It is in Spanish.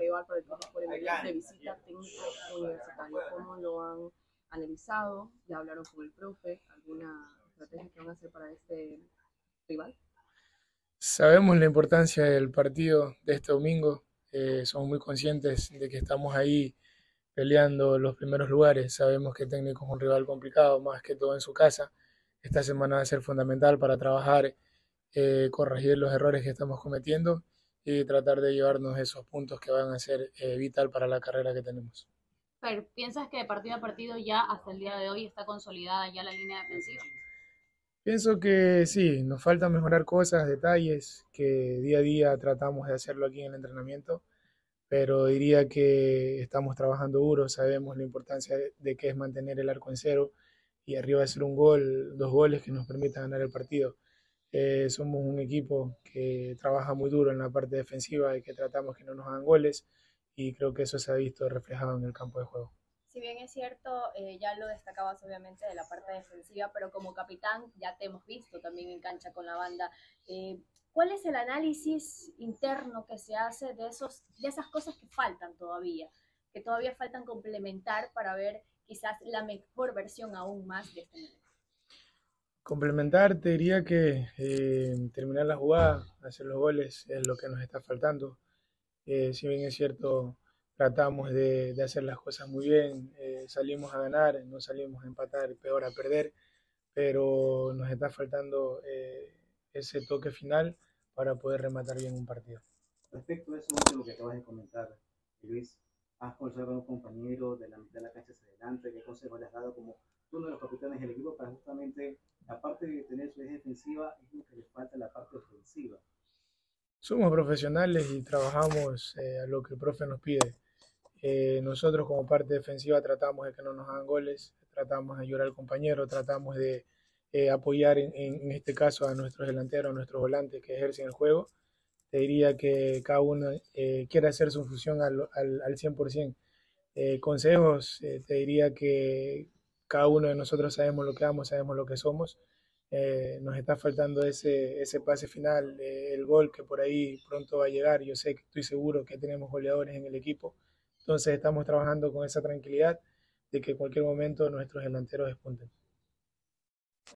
rival para el por el de visita técnico universitario. ¿Cómo lo han analizado? ¿Ya hablaron con el profe? ¿Alguna estrategia que van a hacer para este rival? Sabemos la importancia del partido de este domingo. Eh, somos muy conscientes de que estamos ahí peleando los primeros lugares. Sabemos que el técnico es un rival complicado, más que todo en su casa. Esta semana va a ser fundamental para trabajar, eh, corregir los errores que estamos cometiendo y tratar de llevarnos esos puntos que van a ser eh, vital para la carrera que tenemos. Pero, ¿piensas que de partido a partido ya hasta el día de hoy está consolidada ya la línea defensiva? Pienso que sí, nos falta mejorar cosas, detalles, que día a día tratamos de hacerlo aquí en el entrenamiento, pero diría que estamos trabajando duro, sabemos la importancia de que es mantener el arco en cero y arriba hacer un gol, dos goles que nos permitan ganar el partido. Eh, somos un equipo que trabaja muy duro en la parte defensiva y que tratamos que no nos hagan goles y creo que eso se ha visto reflejado en el campo de juego. Si bien es cierto, eh, ya lo destacabas obviamente de la parte defensiva, pero como capitán ya te hemos visto también en cancha con la banda. Eh, ¿Cuál es el análisis interno que se hace de, esos, de esas cosas que faltan todavía, que todavía faltan complementar para ver quizás la mejor versión aún más de este nivel? Complementar, te diría que eh, terminar la jugada, hacer los goles es lo que nos está faltando. Eh, si bien es cierto, tratamos de, hacer las cosas muy bien, eh, salimos a ganar, no salimos a empatar, peor a perder, pero nos está faltando ese toque final para poder rematar bien un partido. Respecto a eso último que acabas de comentar, Luis, has conversado con un compañero de la mitad de la cancha hacia adelante, ¿qué consejo le has dado como uno de los capitanes del equipo para justamente, tener su eje defensiva, es lo que le falta la parte ofensiva. Somos profesionales y trabajamos eh, a lo que el profe nos pide. Eh, nosotros como parte defensiva tratamos de que no nos hagan goles, tratamos de ayudar al compañero, tratamos de eh, apoyar en, en, este caso a nuestros delanteros, a nuestros volantes que ejercen el juego. Te diría que cada uno quiere hacer su función al, al, al 100%. consejos, te diría que cada uno de nosotros sabemos lo que damos, sabemos lo que somos. Eh, nos está faltando ese, ese pase final, eh, el gol que por ahí pronto va a llegar. Yo sé que estoy seguro que tenemos goleadores en el equipo. Entonces estamos trabajando con esa tranquilidad de que en cualquier momento nuestros delanteros despunten.